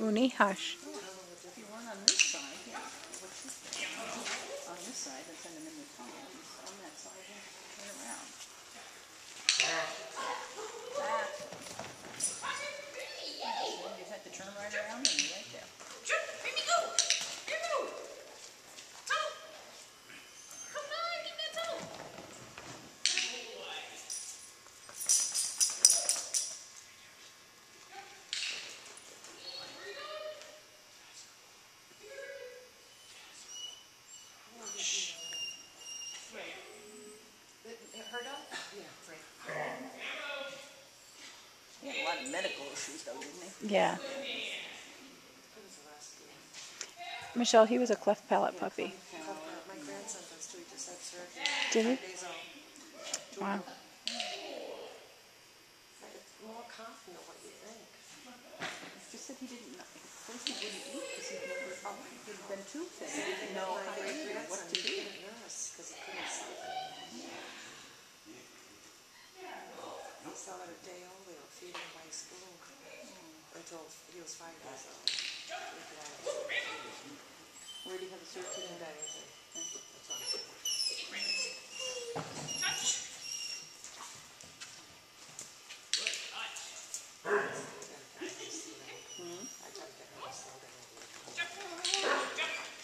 Uni weren't on this side, in the. On that side, had a lot of medical issues though, didn't he? Yeah. Who was the last year? Michelle, he was a cleft palate puppy. My grandson does too, he just had surgery. Did he? Five days old. Wow. More cough than what you think. He just said he didn't know. First he wouldn't eat because he'd never, he'd been tube fed. He didn't know My great eat what to he do. couldn't nurse because he couldn't suck. He saw it a day old, until he was five years old. Where do you have the surgery? He died, I think. That's what I'm saying. I tried to get her to slow down.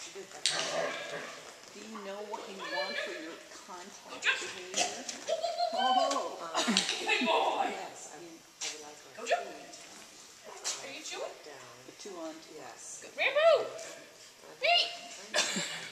She did that. Do you know what you want for your contact behavior? Are you chewing? down. the two. Yes. Rambo! I